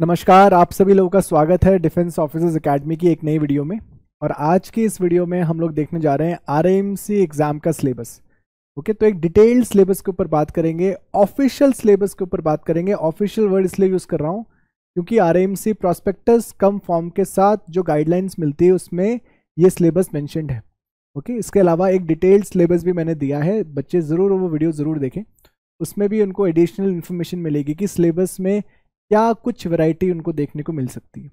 नमस्कार, आप सभी लोगों का स्वागत है डिफेंस ऑफिसर्स एकेडमी की एक नई वीडियो में। और आज की इस वीडियो में हम लोग देखने जा रहे हैं आर एग्ज़ाम का सिलेबस ओके तो एक डिटेल्ड सिलेबस के ऊपर बात करेंगे ऑफिशियल सिलेबस के ऊपर बात करेंगे। ऑफिशियल वर्ड इसलिए यूज़ कर रहा हूँ, क्योंकि आर प्रोस्पेक्टस कम फॉर्म के साथ जो गाइडलाइंस मिलती है, उसमें ये सिलेबस मैंशनड है। ओके, इसके अलावा एक डिटेल्ड सिलेबस भी मैंने दिया है, बच्चे ज़रूर वो वीडियो ज़रूर देखें। उसमें भी उनको एडिशनल इन्फॉर्मेशन मिलेगी कि सिलेबस में क्या कुछ वैरायटी उनको देखने को मिल सकती है।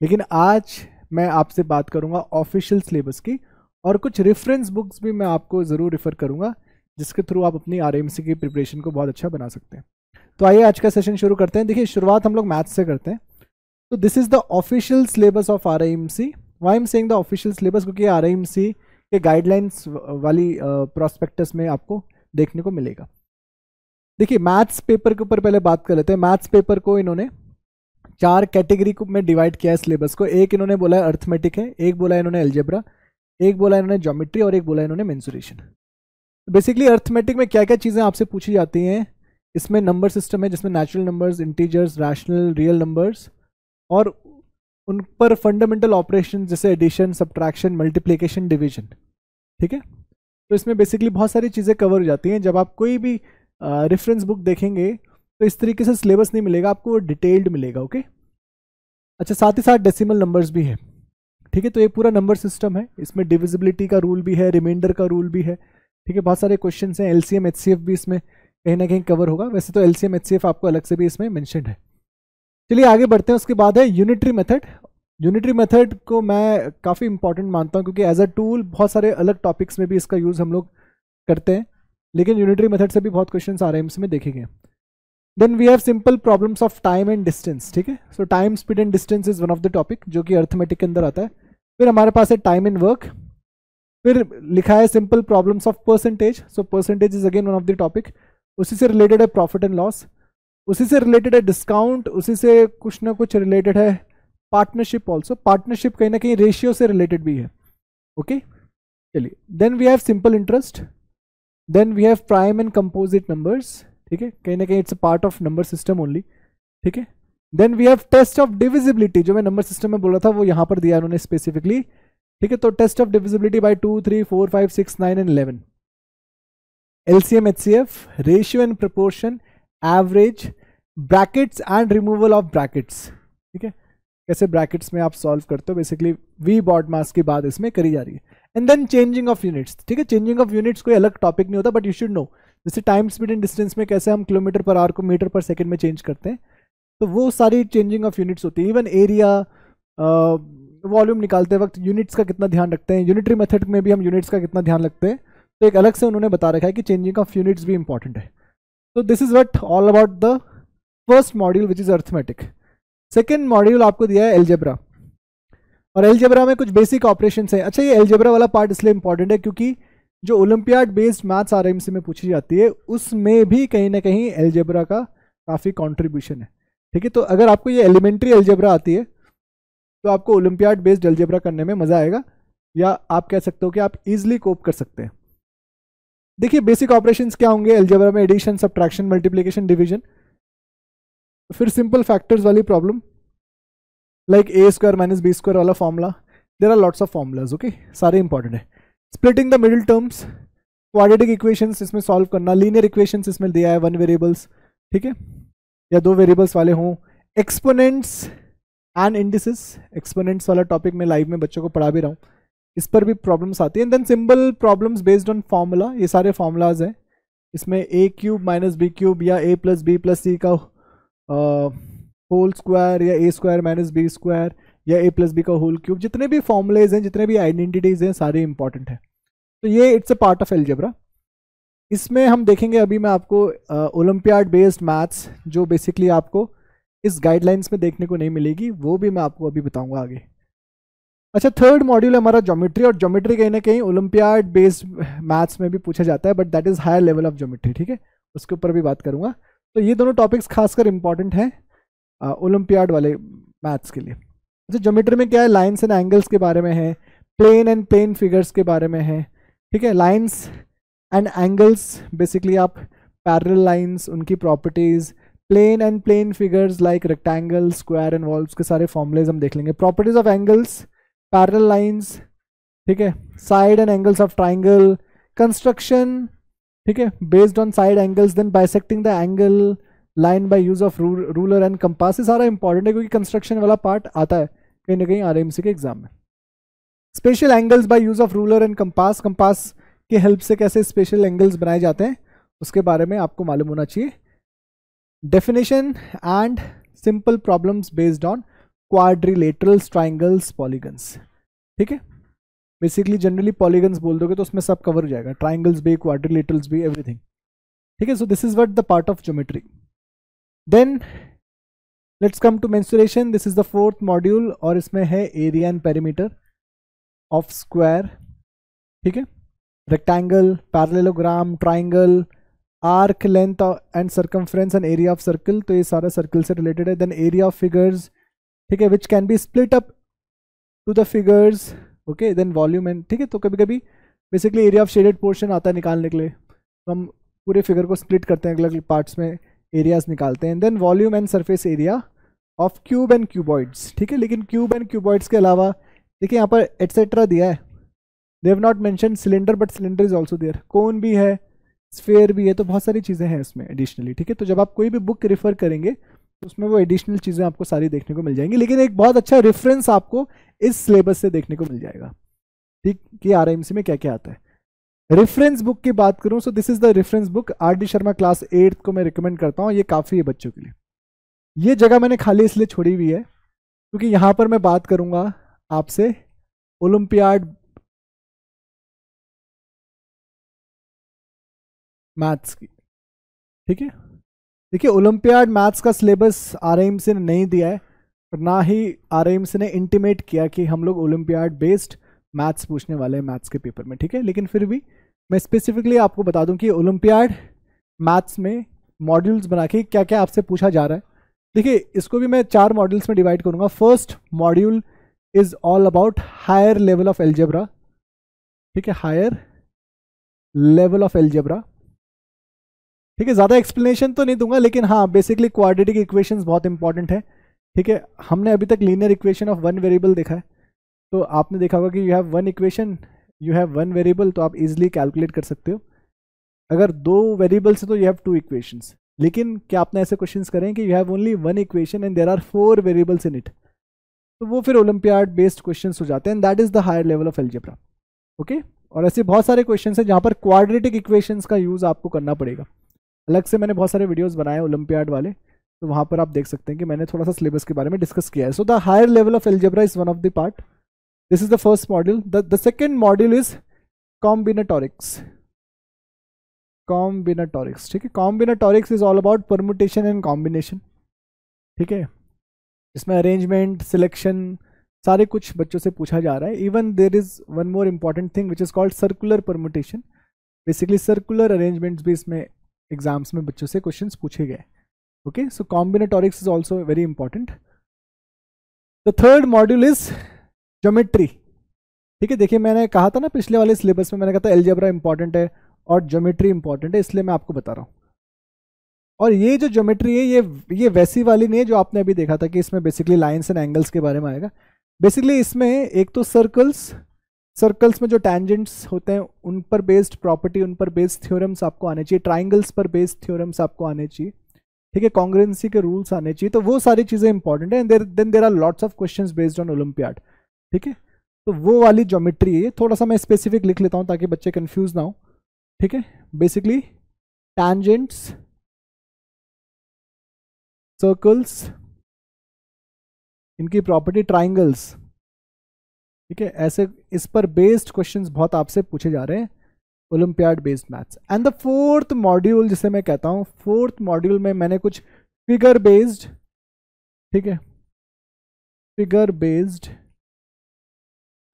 लेकिन आज मैं आपसे बात करूँगा ऑफिशियल सिलेबस की और कुछ रेफरेंस बुक्स भी मैं आपको ज़रूर रेफ़र करूँगा, जिसके थ्रू आप अपनी आर की प्रिपरेशन को बहुत अच्छा बना सकते हैं। तो आइए आज का सेशन शुरू करते हैं। देखिए, शुरुआत हम लोग मैथ्स से करते हैं। तो this is the official syllabus of R I M C Y M saying the official syllabus क्योंकि आर आई एम सी के गाइडलाइंस वाली प्रोस्पेक्टस में आपको देखने को मिलेगा। देखिए मैथ्स पेपर के ऊपर पहले बात कर लेते हैं। मैथ्स पेपर को इन्होंने चार कैटेगरी में डिवाइड किया है सिलेबस को। एक इन्होंने बोला है अर्थमेटिक है, एक बोला इन्होंने एल्जेब्रा एक बोला इन्होंने जोमेट्री और एक बोला इन्होंने मेंसुरेशन बेसिकली अर्थमेटिक में क्या क्या चीज़ें आपसे पूछी जाती हैं? इसमें नंबर सिस्टम है, जिसमें natural numbers integers rational real numbers और उन पर फंडामेंटल ऑपरेशन जैसे एडिशन सब्ट्रैक्शन मल्टीप्लीकेशन डिवीज़न ठीक है? तो इसमें बेसिकली बहुत सारी चीज़ें कवर हो जाती हैं। जब आप कोई भी रेफरेंस बुक देखेंगे तो इस तरीके से सिलेबस नहीं मिलेगा, आपको डिटेल्ड मिलेगा ओके अच्छा साथ ही साथ डेसिमल नंबर्स भी है, ठीक है? तो ये पूरा नंबर सिस्टम है, इसमें डिविजिबिलिटी का रूल भी है रिमाइंडर का रूल भी है, ठीक है? बहुत सारे क्वेश्चन हैं एल सी भी इसमें कहीं ना कहीं कवर होगा, वैसे तो एल सी आपको अलग से भी इसमें मैंशन है। चलिए आगे बढ़ते हैं, उसके बाद है यूनिटरी मेथड यूनिटरी मेथड को मैं काफ़ी इंपॉर्टेंट मानता हूँ, क्योंकि एज अ टूल बहुत सारे अलग टॉपिक्स में भी इसका यूज़ हम लोग करते हैं। लेकिन यूनिटरी मेथड से भी बहुत क्वेश्चन आ रहे हैं इसमें देखे गए then we have simple problems of time and distance ठीक है? So time speed and distance is one of the topic जो कि अर्थमेटिक के अंदर आता है। फिर हमारे पास है टाइम एंड वर्क फिर लिखा है simple problems of percentage so percentage is again one of the topic उसी से रिलेटेड है प्रॉफिट एंड लॉस उसी से रिलेटेड है डिस्काउंट उसी से कुछ ना कुछ रिलेटेड है पार्टनरशिप ऑल्सो पार्टनरशिप कहीं ना कहीं रेशियो से रिलेटेड भी है। Okay okay? चलिए। Then we have simple interest then we have prime and composite numbers ठीक है? कहीं ना कहीं it's a part of number system only ठीक है? Then we have test of divisibility जो मैं नंबर सिस्टम में बोल रहा था, वो यहाँ पर दिया उन्होंने स्पेसिफिकली ठीक है? तो test of divisibility by two three four five six nine and eleven LCM HCF ratio and proportion average brackets and removal of brackets ठीक है? कैसे ब्रैकेट्स में आप सॉल्व करते हो? बेसिकली वी बॉड मास की बात इसमें करी जा रही है। And then changing of units ठीक है? चेंजिंग ऑफ़ यूनिट्स कोई अलग टॉपिक नहीं होता बट यू शुड नो जैसे टाइम स्पीड एंड डिस्टेंस में कैसे हम किलोमीटर पर आवर को मीटर पर सेकेंड में चेंज करते हैं तो वो सारी चेंजिंग ऑफ़ यूनिट्स होती है. इवन एरिया वॉल्यूम निकालते वक्त यूनिट्स का कितना ध्यान रखते हैं. यूनिटरी मेथड में भी हम यूनिट्स का कितना ध्यान रखते हैं. तो एक अलग से उन्होंने बता रखा है कि चेंजिंग ऑफ़ यूनिट्स भी इंपॉर्टेंट है. तो this is what all about the first module which is arithmetic second module आपको दिया है एल्जेब्रा और एलजेब्रा में कुछ बेसिक ऑपरेशन है। अच्छा ये एलजेब्रा वाला पार्ट इसलिए इंपॉर्टेंट है क्योंकि जो ओलंपियाड बेस्ड मैथ्स आर में पूछी जाती है, उसमें भी कहीं ना कहीं एलजेब्रा का काफ़ी कॉन्ट्रीब्यूशन है। ठीक है तो अगर आपको ये एलिमेंट्री एलजेब्रा आती है तो आपको ओलंपियाड बेस्ड एलजेब्रा करने में मज़ा आएगा, या आप कह सकते हो कि आप इजिली कोप कर सकते हैं। देखिए बेसिक ऑपरेशंस क्या होंगे? एलजेब्रा में एडिशन सब्ट्रैक्शन मल्टीप्लिकेशन डिवीज़न फिर सिंपल फैक्टर्स वाली problem like A square minus B square वाला formula there are lots of formulas okay सारे इंपॉर्टेंट है. Splitting the middle terms quadratic equations इसमें सॉल्व करना लीनियर इक्वेशंस इसमें दिया है वन वेरिएबल्स ठीक है? या दो वेरिएबल्स वाले हों. एक्सपोनेंट्स एंड इंडिसेस एक्सपोनेंट्स वाला टॉपिक मैं लाइव में बच्चों को पढ़ा भी रहा हूँ. इस पर भी प्रॉब्लम्स आती हैं. Then simple problems based on formula ये सारे फॉर्मूलाज हैं. इसमें A cube minus B cube या A plus B plus C का होल स्क्वायर या A square minus B square या ए प्लस बी का होल क्यूब जितने भी फॉर्मुलेज हैं, जितने भी आइडेंटिटीज हैं, सारे इंपॉर्टेंट हैं। तो ये it's a part of algebra इसमें हम देखेंगे, अभी मैं आपको ओलंपियाड बेस्ड मैथ्स जो बेसिकली आपको इस गाइडलाइंस में देखने को नहीं मिलेगी, वो भी मैं आपको अभी बताऊँगा आगे। अच्छा थर्ड मॉड्यूल है हमारा ज्योमेट्री और ज्योमेट्री कहीं ना कहीं ओलंपियाड बेस्ड मैथ्स में भी पूछा जाता है but that is higher level of geometry ठीक है? उसके ऊपर भी बात करूँगा। तो ये दोनों टॉपिक्स खासकर इंपॉर्टेंट हैं। ओलंपियाड वाले मैथ्स के लिए। अच्छा जोमेट्री में क्या है? लाइन्स एंड एंगल्स के बारे में है प्लेन एंड प्लेन फिगर्स के बारे में है, ठीक है? लाइन्स एंड एंगल्स बेसिकली आप पैरल लाइन्स उनकी properties plane and plane figures like rectangle square and walls के सारे फॉर्मुलेज हम देख लेंगे। Properties of angles parallel lines ठीक है? Side and angles of triangle construction ठीक है? Based on side angles then bisecting the angle line by use of ruler and compass ये सारा इंपॉर्टेंट है क्योंकि कंस्ट्रक्शन वाला पार्ट आता है, कहीं ना कहीं आर एम के एग्ज़ाम में। Special angles by use of ruler and compass compass की हेल्प से कैसे स्पेशल एंगल्स बनाए जाते हैं, उसके बारे में आपको मालूम होना चाहिए। Definition and simple problems based on quadrilaterals triangles polygons ठीक है? बेसिकली जनरली पॉलीगन्स बोल दोगे तो उसमें सब कवर हो जाएगा। ट्राइंगल्स भी क्वाड्रिलेटरल्स भी एवरीथिंग ठीक है? So this is what the part of geometry then let's come to mensuration this is the fourth module और इसमें है area and perimeter of square ठीक है? Rectangle parallelogram triangle arc length and circumference and area of circle तो ये सारा circle से related है. देन एरिया ऑफ़ फिगर्स ठीक है? Which can be split up to the figures okay then volume and ठीक है? तो कभी कभी basically area of shaded portion आता है निकालने के लिए। तो हम पूरे फिगर को स्प्लिट करते हैं अलग अलग पार्ट्स में। एरियाज़ निकालते हैं then volume and surface area of cube and cuboids ठीक है? लेकिन क्यूब एंड क्यूबॉइड्स के अलावा, देखिए यहाँ पर एटसेट्रा दिया है। They have not mention cylinder but cylinder is also there cone भी है स्फेयर भी है तो बहुत सारी चीज़ें हैं इसमें एडिशनली ठीक है? तो जब आप कोई भी बुक रेफर करेंगे तो उसमें वो एडिशनल चीज़ें आपको सारी देखने को मिल जाएँगी। लेकिन एक बहुत अच्छा रेफरेंस आपको इस सिलेबस से देखने को मिल जाएगा। ठीक कि आर में क्या क्या आता है? रेफरेंस बुक की बात करूँ so this is the reference book R D Sharma class eighth को मैं रिकमेंड करता हूँ, ये काफ़ी है बच्चों के लिए। ये जगह मैंने खाली इसलिए छोड़ी हुई है, क्योंकि यहाँ पर मैं बात करूँगा आपसे ओलंपियाड मैथ्स की। ठीक है? देखिए ओलंपियाड मैथ्स का सिलेबस आर ने नहीं दिया है ना ही आर ने इंटीमेट किया कि हम लोग ओलंपियाड बेस्ड मैथ्स पूछने वाले हैं मैथ्स के पेपर में, ठीक है? लेकिन फिर भी मैं स्पेसिफिकली आपको बता दूँ कि ओलंपियाड मैथ्स में मॉड्यूल्स बना के क्या क्या आपसे पूछा जा रहा है। देखिए, इसको भी मैं चार मॉड्यूल्स में डिवाइड करूँगा। First module is all about higher level of algebra ठीक है? हायर लेवल ऑफ़ एल्जेब्रा ठीक है? ज़्यादा एक्सप्लेनेशन तो नहीं दूँगा, लेकिन हाँ बेसिकली क्वाड्रेटिक इक्वेशंस बहुत इंपॉर्टेंट है, ठीक है? हमने अभी तक linear equation of one variable देखा है। तो आपने देखा होगा कि you have one equation you have one variable तो आप इजिली कैलकुलेट कर सकते हो। अगर दो वेरिएबल्स है तो यू हैव टू इक्वेशंस लेकिन क्या आपने ऐसे क्वेश्चन करें कि you have only one equation and there are four variables in it तो वो फिर ओलंपियाड बेस्ड क्वेश्चन हो जाते हैं that is the higher level of algebra okay और ऐसे बहुत सारे क्वेश्चन हैं जहाँ पर क्वाड्रेटिक इक्वेशंस का यूज़ आपको करना पड़ेगा। अलग से मैंने बहुत सारे वीडियोज़ बनाए ओलंपियाड वाले तो वहाँ पर आप देख सकते हैं कि मैंने थोड़ा सा सिलेबस के बारे में डिस्कस किया है। So the higher level of algebra is one of the part this is the first module. The, the second module is combinatorics. Combinatorics. ठीक है? Combinatorics is all about permutation and combination. ठीक है? इसमें arrangement selection सारे कुछ बच्चों से पूछा जा रहा है. Even there is one more important thing which is called circular permutation basically circular arrangements भी इसमें एग्ज़ाम्स में बच्चों से क्वेश्चंस पूछे गए. Okay so combinatorics is also very important the third module is geometry ठीक है, देखिए, मैंने कहा था ना पिछले वाले सिलेबस में, मैंने कहा था एल्जेब्रा इंपॉर्टेंट है और ज्योमेट्री इंपॉर्टेंट है, इसलिए मैं आपको बता रहा हूँ। और ये जो ज्योमेट्री है, ये ये वैसी वाली नहीं है जो आपने अभी देखा था कि इसमें बेसिकली लाइन्स एंड एंगल्स के बारे में आएगा। बेसिकली इसमें एक तो सर्कल्स सर्कल्स में जो टेंजेंट्स होते हैं, उन पर बेस्ड प्रॉपर्टी उन पर बेस्ड थ्योरम्स आपको आने चाहिए। ट्राइंगल्स पर बेस्ड थ्योरम्स आपको आने चाहिए। ठीक है कॉन्ग्रेंसी के रूल्स आने चाहिए। तो वो सारी चीज़ें इंपॉर्टेंट है then there are lots of questions based on olympiad ठीक है? तो वो वाली ज्योमेट्री है थोड़ा सा मैं स्पेसिफिक लिख लेता हूँ ताकि बच्चे कंफ्यूज ना हो। ठीक है? बेसिकली टैंजेंट्स सर्कल्स इनकी प्रॉपर्टी ट्राइंगल्स ठीक है? ऐसे इस पर बेस्ड क्वेश्चंस बहुत आपसे पूछे जा रहे हैं। Olympiad based maths and the fourth module जिसे मैं कहता हूँ फोर्थ मॉड्यूल में मैंने कुछ फिगर बेस्ड ठीक है? Figure based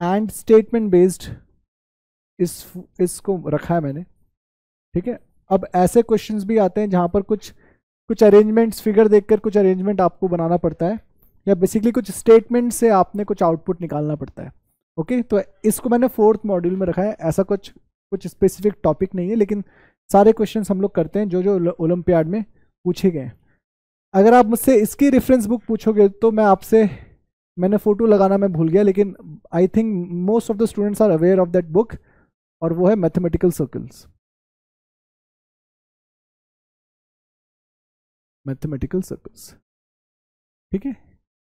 and statement based इस, इसको रखा है मैंने, ठीक है? अब ऐसे क्वेश्चंस भी आते हैं जहाँ पर कुछ कुछ अरेंजमेंट्स फिगर देखकर कुछ अरेंजमेंट आपको बनाना पड़ता है, या बेसिकली कुछ स्टेटमेंट से आपने कुछ आउटपुट निकालना पड़ता है ओके तो इसको मैंने फोर्थ मॉड्यूल में रखा है, ऐसा कुछ कुछ स्पेसिफिक टॉपिक नहीं है, लेकिन सारे क्वेश्चन हम लोग करते हैं, जो जो ओलंपियाड में पूछे गए अगर आप मुझसे इसकी रेफरेंस बुक पूछोगे तो मैं आपसे मैंने फ़ोटो लगाना मैं भूल गया, लेकिन I think most of the students are aware of that book और वो है मैथमेटिकल सर्कल्स मैथमेटिकल सर्कल्स ठीक है?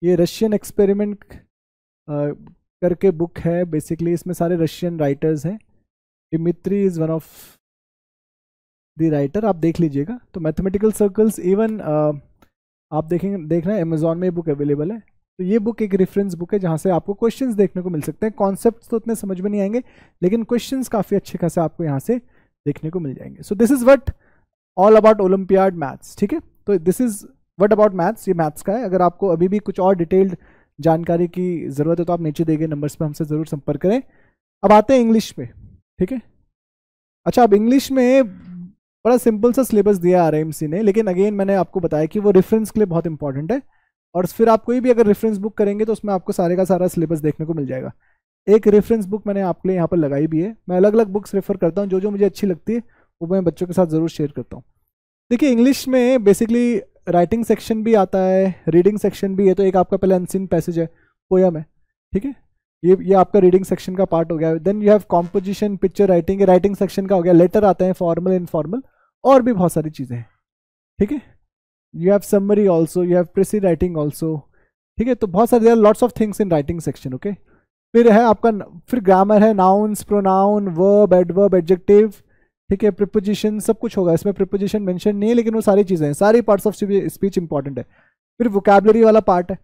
ये रशियन एक्सपेरिमेंट करके बुक है बेसिकली इसमें सारे रशियन राइटर्स हैं। Dmitri is one of the writer आप देख लीजिएगा। तो मैथमेटिकल सर्कल्स इवन आप देखेंगे, देख रहे हैं अमेजोन में बुक अवेलेबल है। तो ये बुक एक रेफरेंस बुक है जहाँ से आपको क्वेश्चंस देखने को मिल सकते हैं। कॉन्सेप्ट तो उतने समझ में नहीं आएँगे, लेकिन क्वेश्चंस काफ़ी अच्छे खासे आपको यहाँ से देखने को मिल जाएँगे। So this is what all about olympiad maths ठीक है? तो this is what about maths ये मैथ्स का है। अगर आपको अभी भी कुछ और डिटेल्ड जानकारी की ज़रूरत है तो आप नीचे देंगे नंबर्स पर हमसे ज़रूर संपर्क करें। अब आते हैं इंग्लिश में, ठीक है? अच्छा अब इंग्लिश में बड़ा सिंपल सा सिलेबस दिया आर ने, लेकिन अगेन मैंने आपको बताया कि वो रेफरेंस के लिए बहुत इंपॉर्टेंट है। और फिर आप कोई भी अगर रेफरेंस बुक करेंगे तो उसमें आपको सारे का सारा सिलेबस देखने को मिल जाएगा। एक रेफरेंस बुक मैंने आपके लिए यहाँ पर लगाई भी है। मैं अलग अलग बुक्स रेफर करता हूँ। जो जो मुझे अच्छी लगती है, वो मैं बच्चों के साथ ज़रूर शेयर करता हूँ। देखिए इंग्लिश में बेसिकली राइटिंग सेक्शन भी आता है रीडिंग सेक्शन भी है तो एक आपका पहले अनसिन पैसेज है पोयम है, ठीक है? ये ये आपका रीडिंग सेक्शन का पार्ट हो गया। Then you have composition picture writing writing section का हो गया। लेटर आते हैं फॉर्मल इनफॉर्मल और भी बहुत सारी चीज़ें हैं, ठीक है? You have summary also you have precis writing also ठीक है तो बहुत सारे lots of things in writing section okay फिर है आपका फिर ग्रामर है nouns pronoun verb adverb adjective ठीक है प्रिपोजिशन सब कुछ होगा, इसमें प्रिपोजिशन मेंशन नहीं है, लेकिन वो सारी चीज़ें हैं, सारी पार्ट्स ऑफ़ स्पीच इंपॉर्टेंट है। फिर वोकेबलरी वाला पार्ट है,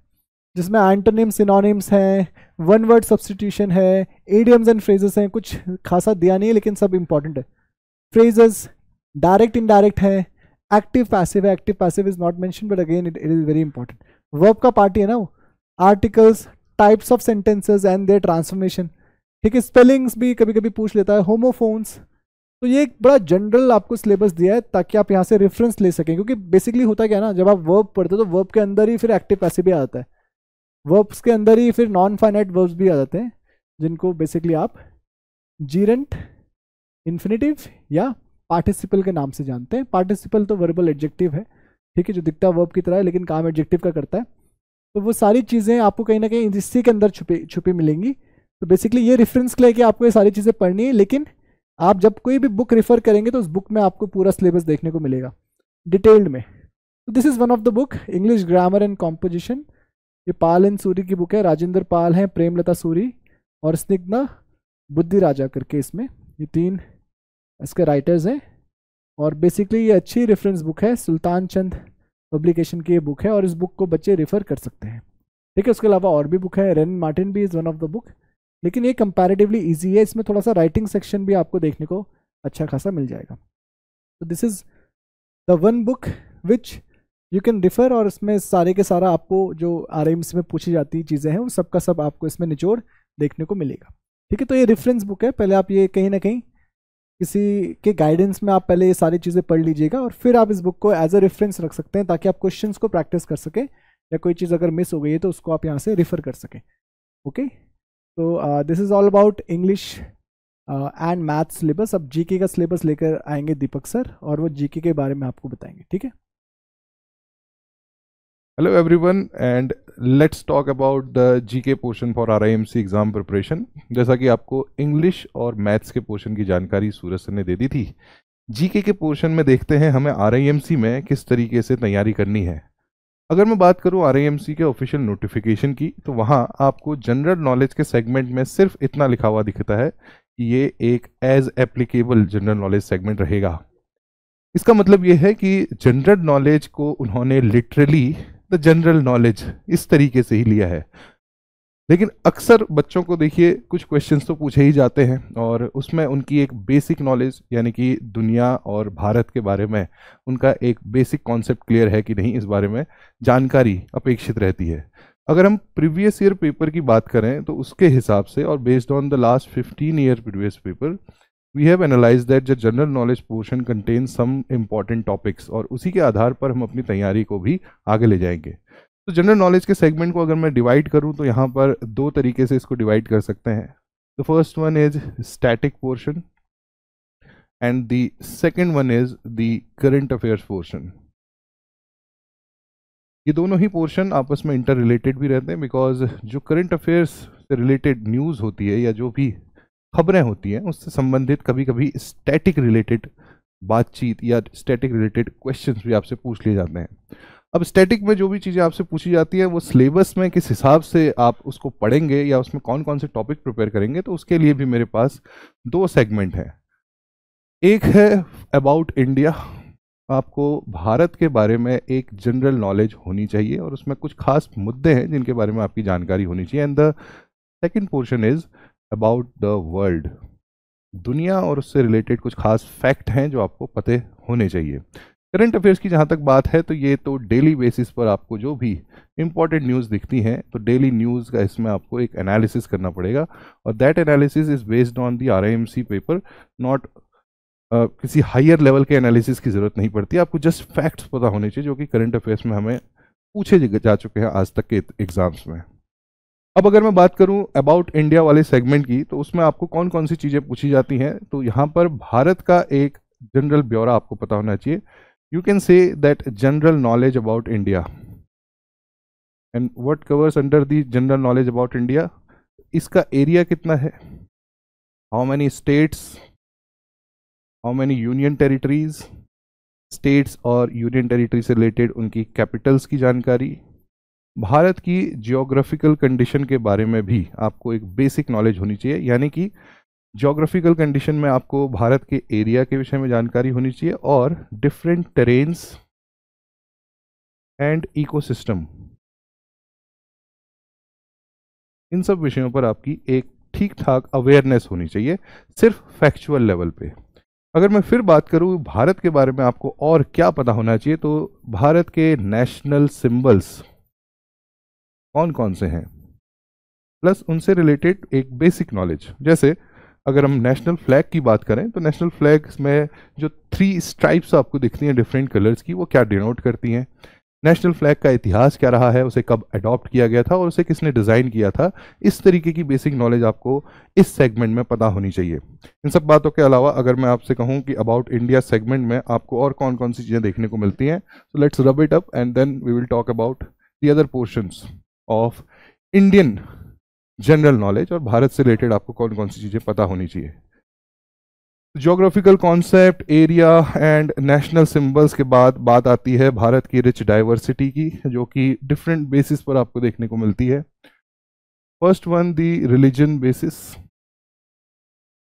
जिसमें एंटोनिम सिनोनिम्स हैं वन वर्ड सब्सटीट्यूशन है एडियम्स एंड फ्रेजेस हैं, कुछ खासा दिया नहीं है, लेकिन सब इंपॉर्टेंट है। फ्रेजेस डायरेक्ट इनडायरेक्ट है active passive active passive is not mention but again it is very important verb का पार्ट ही है ना वो articles types of sentences and their transformation ठीक है स्पेलिंग्स भी कभी कभी पूछ लेता है होमोफोन्स तो ये एक बड़ा जनरल आपको सिलेबस दिया है, ताकि आप यहाँ से रेफरेंस ले सकें, क्योंकि बेसिकली होता क्या है ना, जब आप वर्ब पढ़ते हो तो वर्ब के अंदर ही फिर एक्टिव पैसिव भी आ जाता है। वर्ब्स के अंदर ही फिर नॉन फाइनाइट वर्ब्स भी आ जाते हैं, जिनको बेसिकली आप जीरेंट इन्फिनेटिव या पार्टिसिपल के नाम से जानते हैं। पार्टिसिपल तो वर्बल एडजेक्टिव है, ठीक है, जो दिखता वर्ब की तरह है, लेकिन काम एडजेक्टिव का करता है। तो वो सारी चीज़ें आपको कहीं ना कहीं इसी के अंदर छुपी छुपी मिलेंगी। तो बेसिकली ये रेफरेंस के लिए कि आपको ये सारी चीज़ें पढ़नी है, लेकिन आप जब कोई भी बुक रेफर करेंगे तो उस बुक में आपको पूरा सिलेबस देखने को मिलेगा डिटेल्ड में। तो this is one of the book English grammar and composition ये पाल एंड सूरी की बुक है, राजेंद्र पाल हैं, प्रेमलता सूरी और स्निग्धा बुद्धि राजा करके इसमें। ये तीन इसके राइटर्स हैं। और बेसिकली ये अच्छी रेफरेंस बुक है सुल्तान चंद पब्लिकेशन की ये बुक है और इस बुक को बच्चे रेफर कर सकते हैं। ठीक है, उसके अलावा और भी बुक है रेन मार्टिन भी is one of the book लेकिन ये कंपैरेटिवली इजी है, इसमें थोड़ा सा राइटिंग सेक्शन भी आपको देखने को अच्छा खासा मिल जाएगा। तो this is the one book which you can refer और इसमें सारे के सारा आपको जो आर में पूछी जाती चीज़ें हैं, वो सब का सब आपको इसमें निचोड़ देखने को मिलेगा। ठीक है तो ये रेफरेंस बुक है, पहले आप ये कहीं ना कहीं किसी के गाइडेंस में आप पहले ये सारी चीज़ें पढ़ लीजिएगा और फिर आप इस बुक को एज अ रेफरेंस रख सकते हैं ताकि आप क्वेश्चन को प्रैक्टिस कर सकें या कोई चीज़ अगर मिस हो गई है तो उसको आप यहाँ से रेफर कर सकें। ओके तो this is all about English and math syllabus अब जीके का सिलेबस लेकर आएँगे दीपक सर और वो जीके के बारे में आपको बताएँगे। ठीक है? Hello, everyone, and let's talk about the GK portion for RIMC exam preparation जैसा कि आपको इंग्लिश और मैथ्स के पोर्शन की जानकारी सूरज सर ने दे दी थी जीके के पोर्शन में देखते हैं हमें आरआईएमसी में किस तरीके से तैयारी करनी है। अगर मैं बात करूँ आरआईएमसी के ऑफिशियल नोटिफिकेशन की तो वहाँ आपको जनरल नॉलेज के सेगमेंट में सिर्फ़ इतना लिखा हुआ दिखता है कि ये एक age applicable general knowledge segment रहेगा। इसका मतलब ये है कि जनरल नॉलेज को उन्होंने लिटरली जनरल नॉलेज इस तरीके से ही लिया है। लेकिन अक्सर बच्चों को देखिए, कुछ क्वेश्चंस तो पूछे ही जाते हैं और उसमें उनकी एक बेसिक नॉलेज यानी कि दुनिया और भारत के बारे में उनका एक बेसिक कॉन्सेप्ट क्लियर है कि नहीं, इस बारे में जानकारी अपेक्षित रहती है। अगर हम प्रीवियस ईयर पेपर की बात करें तो उसके हिसाब से और based on the last fifteen year previous paper we have analyse that जो general knowledge portion contain some important topics और उसी के आधार पर हम अपनी तैयारी को भी आगे ले जाएँगे। तो जनरल नॉलेज के सेगमेंट को अगर मैं डिवाइड करूँ तो यहाँ पर दो तरीके से इसको डिवाइड कर सकते हैं। The first one is static portion and the second one is the current affairs portion ये दोनों ही पोर्शन आपस में इंटर रिलेटेड भी रहते हैं बिकॉज़ जो करंट अफेयर्स से रिलेटेड न्यूज़ होती है या जो भी खबरें होती हैं, उससे संबंधित कभी कभी स्टैटिक रिलेटेड बातचीत या स्टैटिक रिलेटेड क्वेश्चंस भी आपसे पूछ लिए जाते हैं। अब स्टैटिक में जो भी चीज़ें आपसे पूछी जाती हैं, वो सिलेबस में किस हिसाब से आप उसको पढ़ेंगे या उसमें कौन कौन से टॉपिक प्रिपेयर करेंगे तो उसके लिए भी मेरे पास दो सेगमेंट हैं। एक है अबाउट इंडिया आपको भारत के बारे में एक जनरल नॉलेज होनी चाहिए और उसमें कुछ खास मुद्दे हैं जिनके बारे में आपकी जानकारी होनी चाहिए। And the second portion is about the world दुनिया और उससे रिलेटेड कुछ खास फैक्ट हैं जो आपको पते होने चाहिए। करंट अफेयर्स की जहाँ तक बात है तो ये तो डेली बेसिस पर आपको जो भी इंपॉर्टेंट न्यूज़ दिखती हैं तो डेली न्यूज़ का इसमें आपको एक एनालिसिस करना पड़ेगा। और that analysis is based on the R paper not किसी हायर लेवल के एनालिसिस की ज़रूरत नहीं पड़ती। आपको जस्ट फैक्ट्स पता होने चाहिए, जो कि करंट अफेयर्स में हमें पूछे जा चुके हैं आज तक के एग्ज़ाम्स में। अब अगर मैं बात करूँ अबाउट इंडिया वाले सेगमेंट की तो उसमें आपको कौन कौन सी चीज़ें पूछी जाती हैं? तो यहाँ पर भारत का एक जनरल ब्यौरा आपको पता होना चाहिए। You can say that general knowledge about India and what covers under the general knowledge about India इसका एरिया कितना है? How many states how many union territories states और यूनियन टेरिटरी से रिलेटेड उनकी कैपिटल्स की जानकारी? भारत की जियोग्राफिकल कंडीशन के बारे में भी आपको एक बेसिक नॉलेज होनी चाहिए। यानी कि जियोग्राफिकल कंडीशन में आपको भारत के एरिया के विषय में जानकारी होनी चाहिए और डिफरेंट टेरेन्स एंड इकोसिस्टम इन सब विषयों पर आपकी एक ठीक ठाक अवेयरनेस होनी चाहिए, सिर्फ़ फैक्चुअल लेवल पे। अगर मैं फिर बात करूँ भारत के बारे में आपको और क्या पता होना चाहिए तो भारत के नेशनल सिंबल्स कौन कौन से हैं? प्लस उनसे रिलेटेड एक बेसिक नॉलेज जैसे अगर हम नेशनल फ्लैग की बात करें तो नेशनल फ्लैग में जो थ्री स्ट्राइप्स आपको दिखती हैं डिफरेंट कलर्स की, वो क्या डिनोट करती हैं? नेशनल फ्लैग का इतिहास क्या रहा है? उसे कब अडॉप्ट किया गया था? और उसे किसने डिज़ाइन किया था? इस तरीके की बेसिक नॉलेज आपको इस सेगमेंट में पता होनी चाहिए। इन सब बातों के अलावा अगर मैं आपसे कहूँ कि अबाउट इंडिया सेगमेंट में आपको और कौन कौन सी चीज़ें देखने को मिलती हैं तो let's rub it up and then we will talk about the other portions of Indian general knowledge और भारत से रिलेटेड आपको कौन कौन सी चीज़ें पता होनी चाहिए? Geographical concept area and national symbols के बाद बात आती है भारत की रिच डाइवर्सिटी की, जो कि डिफरेंट बेसिस पर आपको देखने को मिलती है। First one the religion basis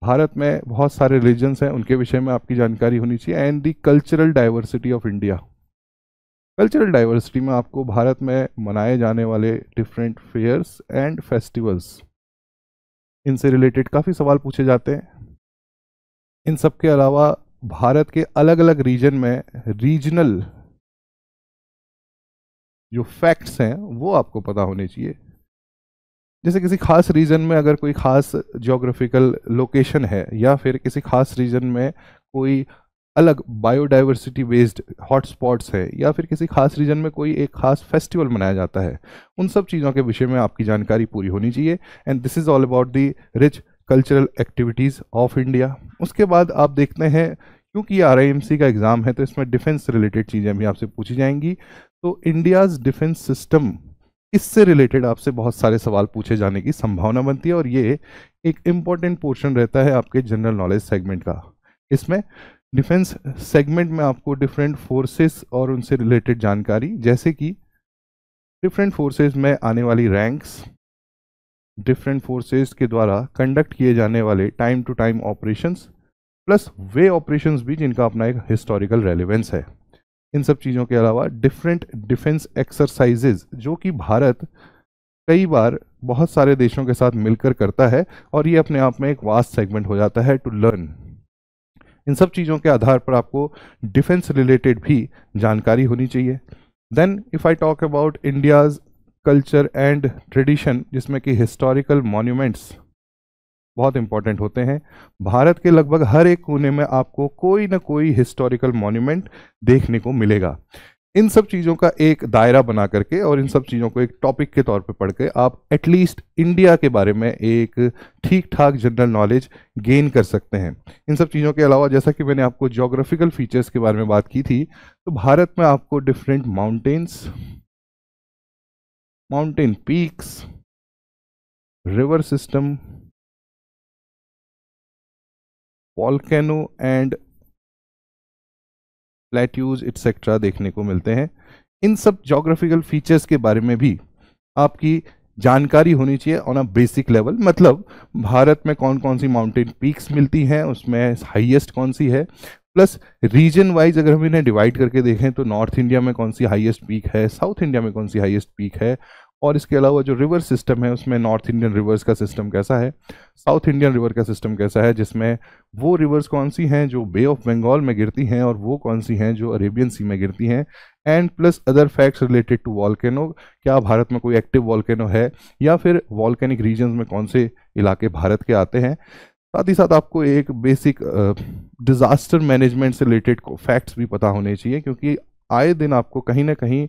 Bharat में बहुत सारे रिलीजन्स हैं, उनके विषय में आपकी जानकारी होनी चाहिए। And the cultural diversity of India cultural diversity में आपको भारत में मनाए जाने वाले डिफरेंट फेयर्स एंड फेस्टिवल्स इनसे रिलेटेड काफ़ी सवाल पूछे जाते हैं। इन सब के अलावा भारत के अलग अलग रीजन में रीजनल जो फैक्ट्स हैं, वो आपको पता होने चाहिए। जैसे किसी खास रीजन में अगर कोई खास जियोग्राफिकल लोकेशन है, या फिर किसी खास रीजन में कोई अलग बायोडाइवर्सिटी बेस्ड हॉटस्पॉट्स है, या फिर किसी खास रीजन में कोई एक खास फेस्टिवल मनाया जाता है, उन सब चीज़ों के विषय में आपकी जानकारी पूरी होनी चाहिए। And this is all about the rich cultural activities of India उसके बाद आप देखते हैं, क्योंकि आर का एग्ज़ाम है तो इसमें डिफेंस रिलेटेड चीज़ें भी आपसे पूछी जाएँगी। तो इंडियाज़ डिफेंस सिस्टम इससे रिलेटेड आपसे बहुत सारे सवाल पूछे जाने की संभावना बनती है, और ये एक इंपॉर्टेंट पोर्शन रहता है आपके जनरल नॉलेज सेगमेंट का। इसमें डिफेंस सेगमेंट में आपको डिफरेंट फोर्सेस और उनसे रिलेटेड जानकारी, जैसे कि डिफरेंट फोर्सेस में आने वाली रैंक्स डिफरेंट फोर्सेस के द्वारा कंडक्ट किए जाने वाले time to time operations plus way operations भी जिनका अपना एक हिस्टोरिकल रेलिवेंस है। इन सब चीज़ों के अलावा डिफरेंट डिफेंस एक्सरसाइजेज जो कि भारत कई बार बहुत सारे देशों के साथ मिलकर करता है, और ये अपने आप में एक वास्ट सेगमेंट हो जाता है टू लर्न इन सब चीज़ों के आधार पर आपको डिफेंस रिलेटेड भी जानकारी होनी चाहिए। Then if I talk about India's culture and tradition जिसमें कि हिस्टोरिकल मॉन्यूमेंट्स बहुत इंपॉर्टेंट होते हैं, भारत के लगभग हर एक कोने में आपको कोई ना कोई हिस्टोरिकल मॉन्यूमेंट देखने को मिलेगा। इन सब चीज़ों का एक दायरा बना करके और इन सब चीज़ों को एक टॉपिक के तौर पे पढ़ के आप एटलीस्ट इंडिया के बारे में एक ठीक ठाक जनरल नॉलेज गेन कर सकते हैं। इन सब चीज़ों के अलावा जैसा कि मैंने आपको जोग्राफिकल फीचर्स के बारे में बात की थी तो भारत में आपको different mountains mountain peaks river system volcano and plateaus etcetera देखने को मिलते हैं। इन सब जोग्राफिकल फीचर्स के बारे में भी आपकी जानकारी होनी चाहिए ऑन अ बेसिक लेवल मतलब भारत में कौन कौन सी माउंटेन पीक्स मिलती हैं, उसमें हाईएस्ट कौन सी है? प्लस रीजन वाइज अगर हम इन्हें डिवाइड करके देखें तो नॉर्थ इंडिया में कौन सी हाईएस्ट पीक है? साउथ इंडिया में कौन सी हाईएस्ट पीक है? और इसके अलावा जो रिवर सिस्टम है, उसमें नॉर्थ इंडियन रिवर्स का सिस्टम कैसा है? साउथ इंडियन रिवर का सिस्टम कैसा है, जिसमें वो रिवर्स कौन सी हैं जो बे ऑफ़ बंगाल में गिरती हैं और वो कौन सी हैं जो अरेबियन सी में गिरती हैं? And plus other facts related to volcano क्या भारत में कोई एक्टिव वॉल्केनो है? या फिर वॉल्केनिक रीजन में कौन से इलाके भारत के आते हैं? साथ ही साथ आपको एक बेसिक डिज़ास्टर मैनेजमेंट से रिलेटेड फैक्ट्स भी पता होने चाहिए, क्योंकि आए दिन आपको कहीं ना कहीं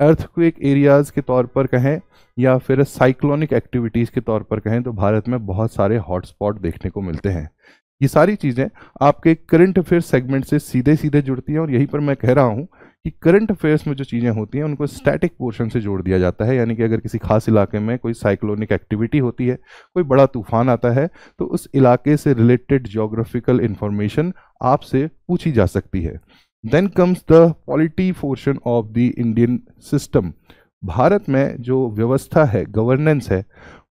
अर्थक्वेक एरियाज़ के तौर पर कहें या फिर साइक्लोनिक एक्टिविटीज़ के तौर पर कहें तो भारत में बहुत सारे हॉटस्पॉट देखने को मिलते हैं। ये सारी चीज़ें आपके करंट अफेयर सेगमेंट से सीधे सीधे जुड़ती हैं और यहीं पर मैं कह रहा हूँ कि करंट अफेयर्स में जो चीज़ें होती हैं, उनको स्टैटिक पोर्शन से जोड़ दिया जाता है। यानी कि अगर किसी खास इलाके में कोई साइक्लोनिक एक्टिविटी होती है, कोई बड़ा तूफ़ान आता है तो उस इलाके से रिलेटेड जोग्राफिकल इंफॉर्मेशन आपसे पूछी जा सकती है। Then comes the polity portion of the Indian system Bharat में जो व्यवस्था है गवर्नेंस है,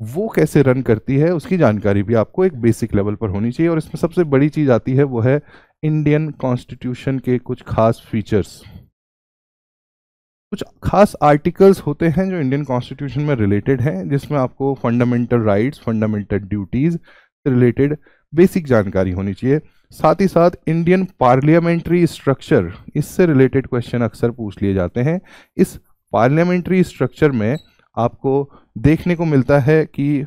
वो कैसे रन करती है, उसकी जानकारी भी आपको एक बेसिक लेवल पर होनी चाहिए और इसमें सबसे बड़ी चीज़ आती है, वो है इंडियन कॉन्स्टिट्यूशन के कुछ खास फीचर्स कुछ खास आर्टिकल्स होते हैं जो इंडियन कॉन्स्टिट्यूशन में रिलेटेड हैं, जिसमें आपको फंडामेंटल राइट्स फंडामेंटल ड्यूटीज़ से रिलेटेड बेसिक जानकारी होनी चाहिए। साथ ही साथ इंडियन पार्लियामेंट्री स्ट्रक्चर इससे रिलेटेड क्वेश्चन अक्सर पूछ लिए जाते हैं। इस पार्लियामेंट्री स्ट्रक्चर में आपको देखने को मिलता है कि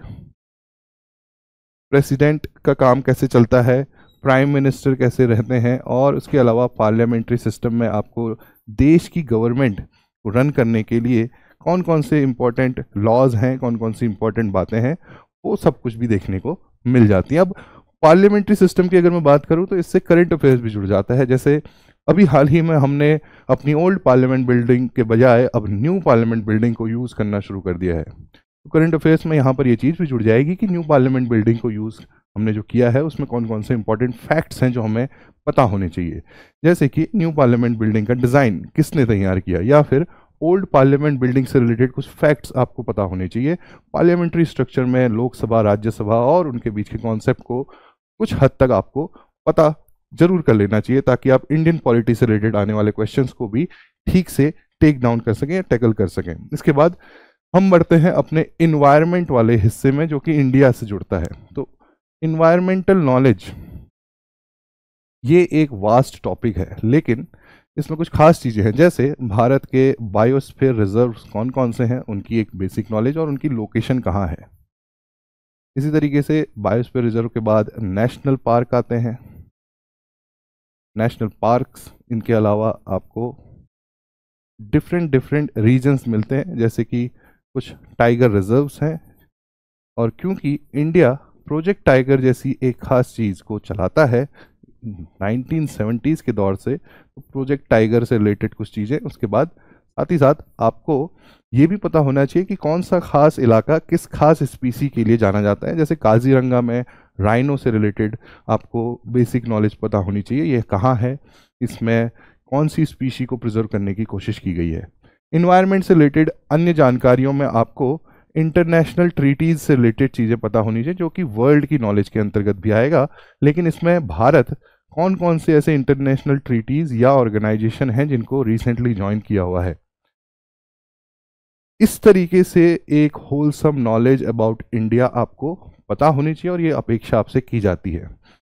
प्रेसिडेंट का काम कैसे चलता है प्राइम मिनिस्टर कैसे रहते हैं और उसके अलावा पार्लियामेंट्री सिस्टम में आपको देश की गवर्नमेंट रन करने के लिए कौन कौन से इम्पोर्टेंट लॉज हैं कौन कौन सी इम्पोर्टेंट बातें हैं, वो सब कुछ भी देखने को मिल जाती हैं। अब पार्लियामेंट्री सिस्टम की अगर मैं बात करूँ तो इससे करंट अफेयर्स भी जुड़ जाता है। जैसे अभी हाल ही में हमने अपनी ओल्ड पार्लियामेंट बिल्डिंग के बजाय अब न्यू पार्लियामेंट बिल्डिंग को यूज़ करना शुरू कर दिया है। तो करंट अफेयर्स में यहाँ पर ये चीज़ भी जुड़ जाएगी कि न्यू पार्लियामेंट बिल्डिंग को यूज़ हमने जो किया है, उसमें कौन कौन से इंपॉर्टेंट फैक्ट्स हैं जो हमें पता होने चाहिए। जैसे कि न्यू पार्लियामेंट बिल्डिंग का डिज़ाइन किसने तैयार किया, या फिर ओल्ड पार्लियामेंट बिल्डिंग से रिलेटेड कुछ फैक्ट्स आपको पता होने चाहिए। पार्लियामेंट्री स्ट्रक्चर में लोकसभा, राज्यसभा और उनके बीच के कॉन्सेप्ट को कुछ हद तक आपको पता ज़रूर कर लेना चाहिए ताकि आप इंडियन पॉलिटी से रिलेटेड आने वाले क्वेश्चन को भी ठीक से टेक डाउन कर सकें टैकल कर सकें। इसके बाद हम बढ़ते हैं अपने इन्वायरमेंट वाले हिस्से में जो कि इंडिया से जुड़ता है। तो इन्वायरमेंटल नॉलेज ये एक वास्ट टॉपिक है, लेकिन इसमें कुछ खास चीज़ें हैं। जैसे भारत के बायोस्फीयर रिज़र्व कौन कौन से हैं, उनकी एक बेसिक नॉलेज और उनकी लोकेशन कहाँ है। इसी तरीके से बायोस्फीयर रिज़र्व के बाद नेशनल पार्क आते हैं। नेशनल पार्क्स इनके अलावा आपको डिफरेंट डिफरेंट रीजन्स मिलते हैं, जैसे कि कुछ टाइगर रिजर्व्स हैं और क्योंकि इंडिया प्रोजेक्ट टाइगर जैसी एक खास चीज़ को चलाता है 1970s के दौर से तो प्रोजेक्ट टाइगर से रिलेटेड कुछ चीज़ें, उसके बाद साथ ही साथ आपको ये भी पता होना चाहिए कि कौन सा खास इलाका किस खास स्पीसी के लिए जाना जाता है। जैसे काजीरंगा में राइनो से रिलेटेड आपको बेसिक नॉलेज पता होनी चाहिए ये कहाँ है, इसमें कौन सी स्पीशी को प्रिजर्व करने की कोशिश की गई है। इन्वायरमेंट से रिलेटेड अन्य जानकारियों में आपको इंटरनेशनल ट्रीटीज से रिलेटेड चीज़ें पता होनी चाहिए, जो कि वर्ल्ड की नॉलेज के अंतर्गत भी आएगा। लेकिन इसमें भारत कौन कौन से ऐसे इंटरनेशनल ट्रीटीज या ऑर्गेनाइजेशन हैं जिनको रिसेंटली ज्वाइन किया हुआ है? इस तरीके से एक होलसम नॉलेज अबाउट इंडिया आपको पता होनी चाहिए और ये अपेक्षा आपसे की जाती है।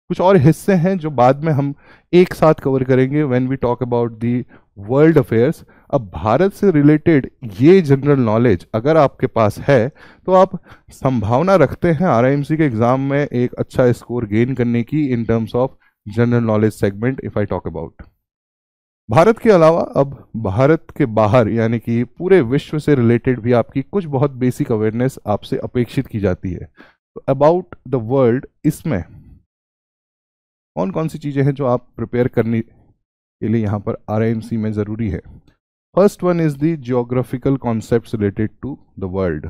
कुछ और हिस्से हैं जो बाद में हम एक साथ कवर करेंगे when we talk about the world affairs अब भारत से रिलेटेड ये जनरल नॉलेज अगर आपके पास है तो आप संभावना रखते हैं आरआईएमसी के एग्ज़ाम में एक अच्छा स्कोर गेन करने की in terms of general knowledge segment if I talk about Bharat के अलावा अब भारत के बाहर, यानी कि पूरे विश्व से रिलेटेड भी आपकी कुछ बहुत बेसिक अवेयरनेस आपसे अपेक्षित की जाती है। तो अबाउट द वर्ल्ड इसमें कौन कौन सी चीज़ें हैं जो आप प्रिपेयर करने के लिए यहाँ पर आर में ज़रूरी है? First one is the geographical concept related to the world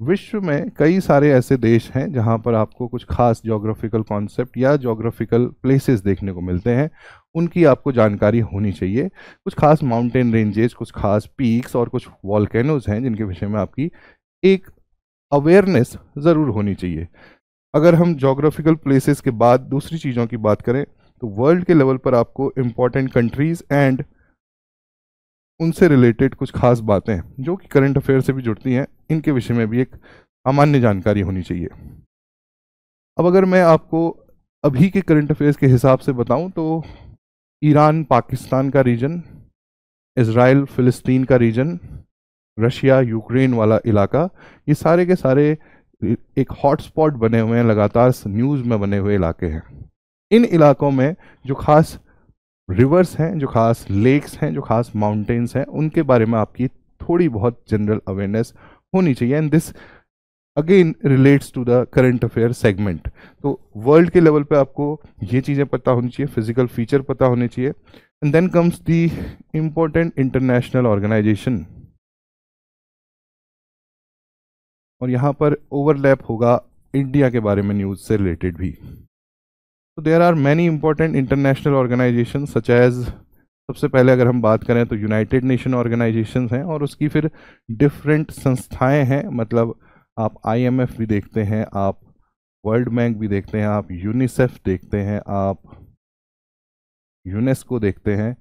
विश्व में कई सारे ऐसे देश हैं जहाँ पर आपको कुछ खास जोग्राफिकल कॉन्सेप्ट या जोग्राफिकल प्लेसेस देखने को मिलते हैं। उनकी आपको जानकारी होनी चाहिए। कुछ खास माउंटेन रेंजेस कुछ खास पीक्स और कुछ वॉल्केनोज हैं जिनके विषय में आपकी एक अवेयरनेस ज़रूर होनी चाहिए। अगर हम जोग्राफिकल प्लेसेस के बाद दूसरी चीज़ों की बात करें तो वर्ल्ड के लेवल पर आपको इंपॉर्टेंट कंट्रीज़ एंड उनसे रिलेटेड कुछ खास बातें जो कि करंट अफेयर से भी जुड़ती हैं। इनके विषय में भी एक सामान्य जानकारी होनी चाहिए। अब अगर मैं आपको अभी के करंट अफेयर्स के हिसाब से बताऊँ तो ईरान, पाकिस्तान का रीजन इसराइल, फ़िलिस्तीन का रीजन रशिया, यूक्रेन वाला इलाका, ये सारे के सारे एक हॉटस्पॉट बने हुए हैं, लगातार न्यूज़ में बने हुए इलाके हैं। इन इलाकों में जो खास रिवर्स हैं, जो खास लेक्स हैं, जो खास माउंटेन्स हैं, उनके बारे में आपकी थोड़ी बहुत जनरल अवेयरनेस होनी चाहिए। And this again relates to the current affair segment तो वर्ल्ड के लेवल पे आपको ये चीज़ें पता होनी चाहिए फ़िज़िकल फीचर पता होने चाहिए। And then comes the important international organisation और यहाँ पर ओवरलैप होगा इंडिया के बारे में न्यूज़ से रिलेटेड भी। तो there are many important international organisation such as सबसे पहले अगर हम बात करें तो यूनाइटेड नेशन ऑर्गेनाइजेशन हैं और उसकी फिर डिफरेंट संस्थाएँ हैं। मतलब आप आईएमएफ भी देखते हैं, आप वर्ल्ड बैंक भी देखते हैं, आप यूनिसेफ देखते हैं, आप यूनेस्को देखते हैं।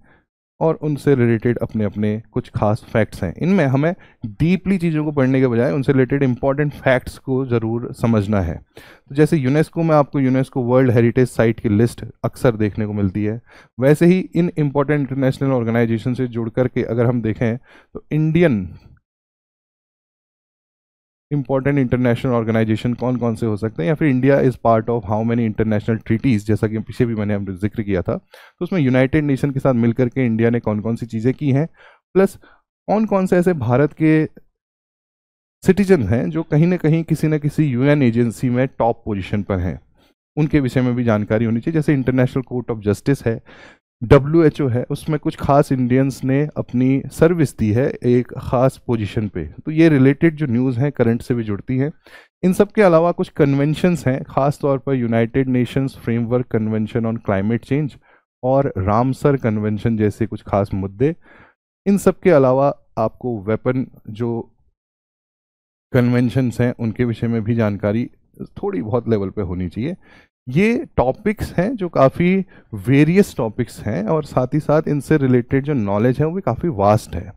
और उनसे रिलेटेड अपने अपने कुछ खास फैक्ट्स हैं। इनमें हमें डीपली चीज़ों को पढ़ने के बजाय उनसे रिलेटेड इंपॉर्टेंट फैक्ट्स को ज़रूर समझना है। तो जैसे यूनेस्को में आपको यूनेस्को वर्ल्ड हेरिटेज साइट की लिस्ट अक्सर देखने को मिलती है। वैसे ही इन इंपॉर्टेंट इंटरनेशनल ऑर्गेनाइजेशन से जुड़ करके अगर हम देखें तो इंडियन इंपॉर्टेंट इंटरनेशनल ऑर्गेनाइजेशन कौन कौन से हो सकते हैं? या फिर India is part of how many international treaties जैसा कि पीछे भी मैंने ज़िक्र किया था। तो उसमें यूनाइटेड नेशन के साथ मिलकर के इंडिया ने कौन कौन सी चीज़ें की हैं? प्लस कौन कौन से ऐसे भारत के सिटीजन हैं जो कहीं ना कहीं किसी न किसी यूएन एजेंसी में टॉप पोजीशन पर हैं? उनके विषय में भी जानकारी होनी चाहिए। जैसे इंटरनेशनल कोर्ट ऑफ़ जस्टिस है। डब्ल्यू है, उसमें कुछ खास इंडियंस ने अपनी सर्विस दी है एक ख़ास पोजीशन पे। तो ये रिलेटेड जो न्यूज़ हैं करंट से भी जुड़ती हैं। इन सब के अलावा कुछ कन्वेंशंस हैं ख़ास तौर पर United Nations Framework Convention on Climate Change और रामसर कन्वेंशन जैसे कुछ खास मुद्दे। इन सब के अलावा आपको वेपन जो कन्वेंशंस हैं, उनके विषय में भी जानकारी थोड़ी बहुत लेवल पे होनी चाहिए। ये टॉपिक्स हैं जो काफ़ी वेरियस टॉपिक्स हैं और साथ ही साथ इनसे रिलेटेड जो नॉलेज है वो भी काफ़ी वास्ट है।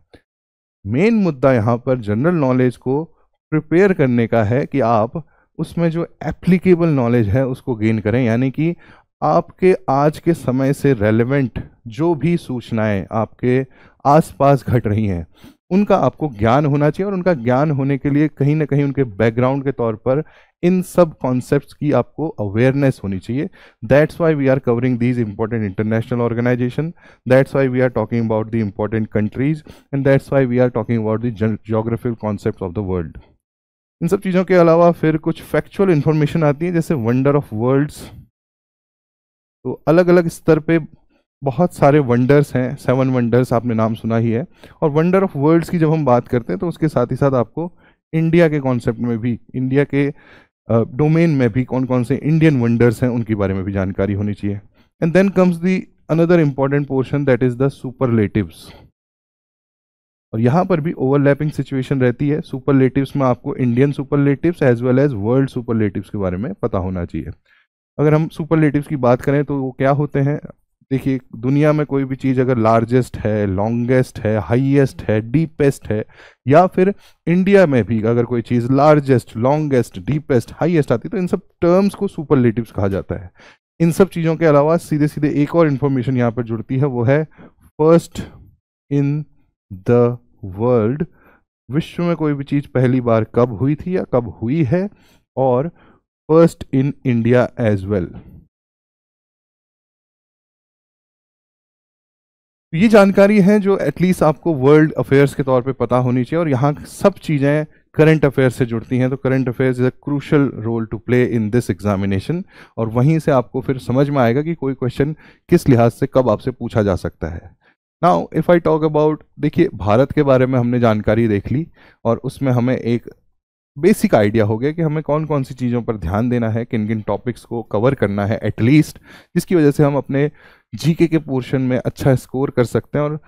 मेन मुद्दा यहाँ पर जनरल नॉलेज को प्रिपेयर करने का है कि आप उसमें जो एप्लीकेबल नॉलेज है उसको गेन करें, यानी कि आपके आज के समय से रेलेवेंट जो भी सूचनाएँ आपके आसपास घट रही हैं उनका आपको ज्ञान होना चाहिए और उनका ज्ञान होने के लिए कहीं ना कहीं उनके बैकग्राउंड के तौर पर इन सब कॉन्सेप्ट्स की आपको अवेयरनेस होनी चाहिए। That's why we are covering these important international organisation that's why we are talking about the important countries and that's why we are talking about the geographical concept of the world इन सब चीज़ों के अलावा फिर कुछ factual information आती है, जैसे wonder of world's तो अलग अलग स्तर पे बहुत सारे वंडर्स हैं सेवन वंडर्स आपने नाम सुना ही है। और वंडर ऑफ़ वर्ल्ड्स की जब हम बात करते हैं तो उसके साथ ही साथ आपको इंडिया के कॉन्सेप्ट में भी इंडिया के डोमेन में भी कौन कौन से इंडियन वंडर्स हैं, उनके बारे में भी जानकारी होनी चाहिए। And then comes the another important portion that is the superlatives और यहाँ पर भी ओवरलैपिंग सिचुएशन रहती है। सुपरलेटिव्स में आपको Indian superlatives as well as world superlatives के बारे में पता होना चाहिए। अगर हम सुपरलेटिव्स की बात करें तो वो क्या होते हैं? देखिए, दुनिया में कोई भी चीज़ अगर लार्जेस्ट है लॉन्गेस्ट है हाईएस्ट है डीपेस्ट है, या फिर इंडिया में भी अगर कोई चीज़ लार्जेस्ट लॉन्गेस्ट डीपेस्ट हाईएस्ट आती है तो इन सब टर्म्स को सुपरलेटिव्स कहा जाता है। इन सब चीज़ों के अलावा सीधे सीधे एक और इन्फॉर्मेशन यहाँ पर जुड़ती है, वो है फ़र्स्ट इन द वर्ल्ड विश्व में कोई भी चीज़ पहली बार कब हुई थी या कब हुई है? और first in India as well ये जानकारी है जो एटलीस्ट आपको वर्ल्ड अफेयर्स के तौर पे पता होनी चाहिए और यहाँ सब चीज़ें करंट अफेयर्स से जुड़ती हैं। तो current affairs is a crucial role to play in this examination और वहीं से आपको फिर समझ में आएगा कि कोई क्वेश्चन किस लिहाज से, कब आपसे पूछा जा सकता है। Now if I talk about देखिए, भारत के बारे में हमने जानकारी देख ली और उसमें हमें एक बेसिक आइडिया हो गया कि हमें कौन कौन सी चीज़ों पर ध्यान देना है किन किन टॉपिक्स को कवर करना है एटलीस्ट जिसकी वजह से हम अपने जीके के पोर्शन में अच्छा स्कोर कर सकते हैं और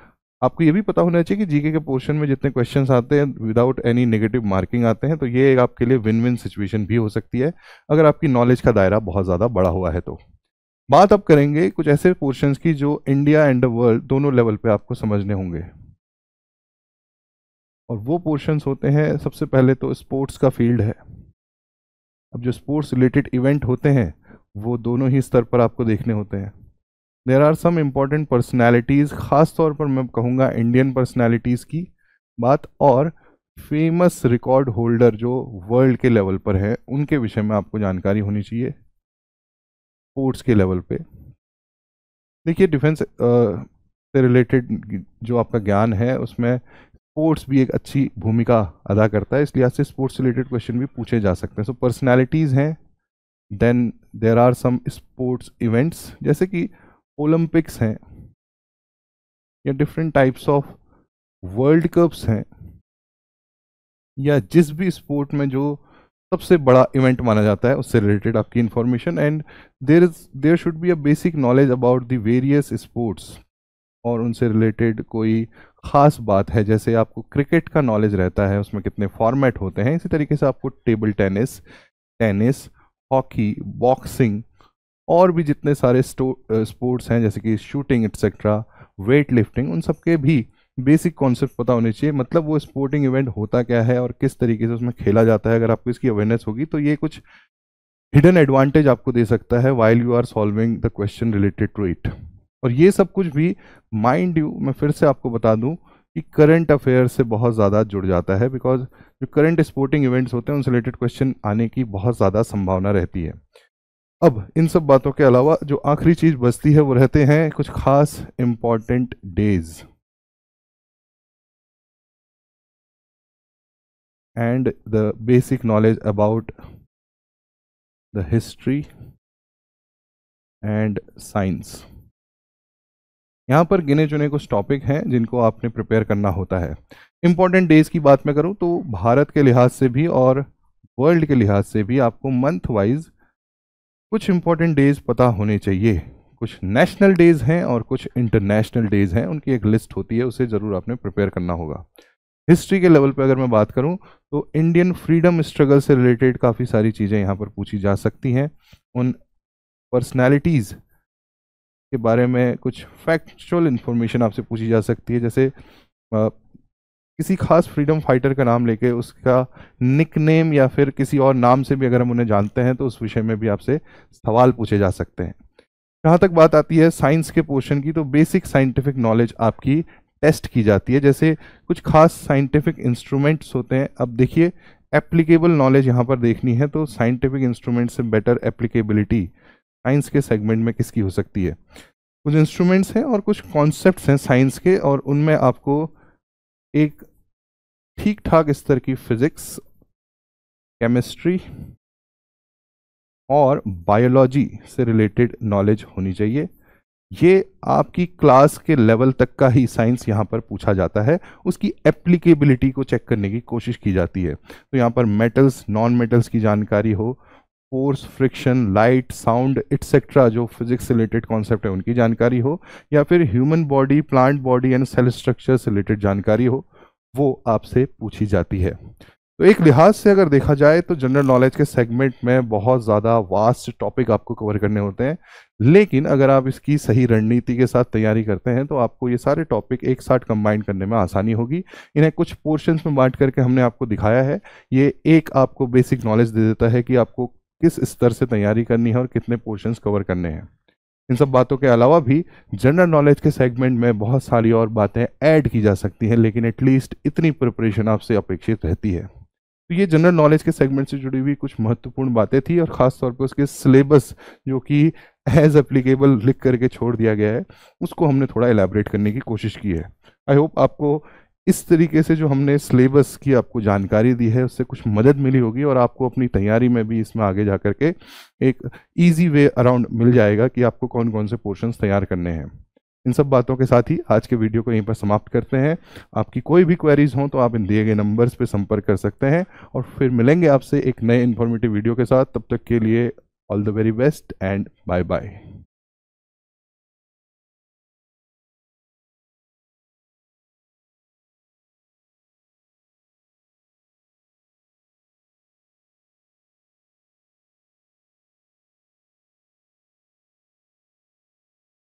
आपको ये भी पता होना चाहिए कि जीके के पोर्शन में जितने क्वेश्चंस आते हैं विदाउट एनी नेगेटिव मार्किंग आते हैं तो ये एक आपके लिए विन विन सिचुएशन भी हो सकती है, अगर आपकी नॉलेज का दायरा बहुत ज़्यादा बड़ा हुआ है तो। बात अब करेंगे कुछ ऐसे पोर्शंस की जो इंडिया एंड द वर्ल्ड दोनों लेवल पे आपको समझने होंगे। और वो पोर्शंस होते हैं, सबसे पहले तो स्पोर्ट्स का फ़ील्ड है। अब जो स्पोर्ट्स रिलेटेड इवेंट होते हैं, वो दोनों ही स्तर पर आपको देखने होते हैं। There are some important personalities ख़ास तौर पर मैं कहूँगा इंडियन पर्सनैलिटीज़ की बात और फ़ेमस रिकॉर्ड होल्डर जो वर्ल्ड के लेवल पर हैं, उनके विषय में आपको जानकारी होनी चाहिए स्पोर्ट्स के लेवल पे। देखिए डिफेंस से रिलेटेड जो आपका ज्ञान है, उसमें स्पोर्ट्स भी एक अच्छी भूमिका अदा करता है इसलिए से स्पोर्ट्स रिलेटेड क्वेश्चन भी पूछे जा सकते हैं। सो पर्सनैलिटीज़ हैं then there are some sports events जैसे कि ओलंपिक्स हैं, या different types of world cups हैं, या जिस भी स्पोर्ट में जो सबसे बड़ा इवेंट माना जाता है, उससे रिलेटेड आपकी information and there is there should be a basic knowledge about the various sports और उनसे रिलेटेड कोई ख़ास बात है, जैसे आपको क्रिकेट का नॉलेज रहता है, उसमें कितने फॉर्मेट होते हैं, इसी तरीके से आपको table tennis tennis hockey boxing और भी जितने सारे स्पोर्ट्स हैं, जैसे कि शूटिंग एक्सेट्रा वेट लिफ्टिंग उन सब के भी बेसिक कॉन्सेप्ट पता होने चाहिए। मतलब वो स्पोर्टिंग इवेंट होता क्या है और किस तरीके से उसमें खेला जाता है, अगर आपको इसकी अवेयरनेस होगी तो ये कुछ हिडन एडवांटेज आपको दे सकता है while you are solving the question related to it और ये सब कुछ भी माइंड यू मैं फिर से आपको बता दूँ कि करंट अफेयर से बहुत ज़्यादा जुड़ जाता है बिकॉज़ जो करंट स्पोर्टिंग इवेंट्स होते हैं, उनसे रिलेटेड क्वेश्चन आने की बहुत ज़्यादा संभावना रहती है। अब इन सब बातों के अलावा जो आखिरी चीज़ बचती है वो रहते हैं कुछ खास important days and the basic knowledge about the history and science यहाँ पर गिने चुने कुछ टॉपिक हैं जिनको आपने प्रिपेयर करना होता है। इंपॉर्टेंट डेज़ की बात मैं करूँ तो भारत के लिहाज से भी और वर्ल्ड के लिहाज से भी आपको मंथ वाइज कुछ इंपॉर्टेंट डेज़ पता होने चाहिए। कुछ नेशनल डेज़ हैं और कुछ इंटरनेशनल डेज़ हैं। उनकी एक लिस्ट होती है, उसे ज़रूर आपने प्रिपेयर करना होगा। हिस्ट्री के लेवल पे अगर मैं बात करूँ तो इंडियन फ्रीडम स्ट्रगल से रिलेटेड काफ़ी सारी चीज़ें यहाँ पर पूछी जा सकती हैं। उन पर्सनैलिटीज़ के बारे में कुछ फैक्चुअल इन्फॉर्मेशन आपसे पूछी जा सकती है, जैसे किसी खास फ्रीडम फाइटर का नाम लेके उसका निक नेम या फिर किसी और नाम से भी अगर हम उन्हें जानते हैं तो उस विषय में भी आपसे सवाल पूछे जा सकते हैं। जहाँ तक बात आती है साइंस के पोर्शन की तो बेसिक साइंटिफिक नॉलेज आपकी टेस्ट की जाती है। जैसे कुछ खास साइंटिफिक इंस्ट्रूमेंट्स होते हैं। अब देखिए एप्लीकेबल नॉलेज यहाँ पर देखनी है तो साइंटिफिक इंस्ट्रूमेंट से बेटर एप्लीकेबिलिटी साइंस के सेगमेंट में किसकी हो सकती है? कुछ इंस्ट्रूमेंट्स हैं और कुछ कॉन्सेप्ट्स हैं साइंस के, और उनमें आपको एक ठीक ठाक स्तर की फिजिक्स, केमिस्ट्री और बायोलॉजी से रिलेटेड नॉलेज होनी चाहिए। ये आपकी क्लास के लेवल तक का ही साइंस यहाँ पर पूछा जाता है। उसकी एप्लीकेबिलिटी को चेक करने की कोशिश की जाती है। तो यहाँ पर मेटल्स, नॉन मेटल्स की जानकारी हो force friction light sound etcetera जो फिजिक्स से रिलेटेड कॉन्सेप्ट है, उनकी जानकारी हो, या फिर human body plant body and cell structure से रिलेटेड जानकारी हो, वो आपसे पूछी जाती है। तो एक लिहाज से अगर देखा जाए तो जनरल नॉलेज के सेगमेंट में बहुत ज़्यादा वास्ट टॉपिक आपको कवर करने होते हैं। लेकिन अगर आप इसकी सही रणनीति के साथ तैयारी करते हैं तो आपको ये सारे टॉपिक एक साथ कंबाइन करने में आसानी होगी। इन्हें कुछ पोर्शंस में बांट करके हमने आपको दिखाया है। ये एक आपको बेसिक नॉलेज दे देता है कि आपको किस स्तर से तैयारी करनी है और कितने पोर्शंस कवर करने हैं। इन सब बातों के अलावा भी जनरल नॉलेज के सेगमेंट में बहुत सारी और बातें ऐड की जा सकती हैं, लेकिन एटलीस्ट इतनी प्रिपरेशन आपसे अपेक्षित रहती है। तो ये जनरल नॉलेज के सेगमेंट से जुड़ी हुई कुछ महत्वपूर्ण बातें थी और ख़ास तौर पर उसके सिलेबस जो कि एज एप्लीकेबल लिख करके छोड़ दिया गया है, उसको हमने थोड़ा एलैबोरेट करने की कोशिश की है। आई होप आपको इस तरीके से जो हमने सिलेबस की आपको जानकारी दी है, उससे कुछ मदद मिली होगी और आपको अपनी तैयारी में भी इसमें आगे जा करके एक इजी वे अराउंड मिल जाएगा कि आपको कौन कौन से पोर्शंस तैयार करने हैं। इन सब बातों के साथ ही आज के वीडियो को यहीं पर समाप्त करते हैं। आपकी कोई भी क्वेरीज हों तो आप इन दिए गए नंबर्स पर संपर्क कर सकते हैं और फिर मिलेंगे आपसे एक नए इन्फॉर्मेटिव वीडियो के साथ। तब तक के लिए all the very best and bye bye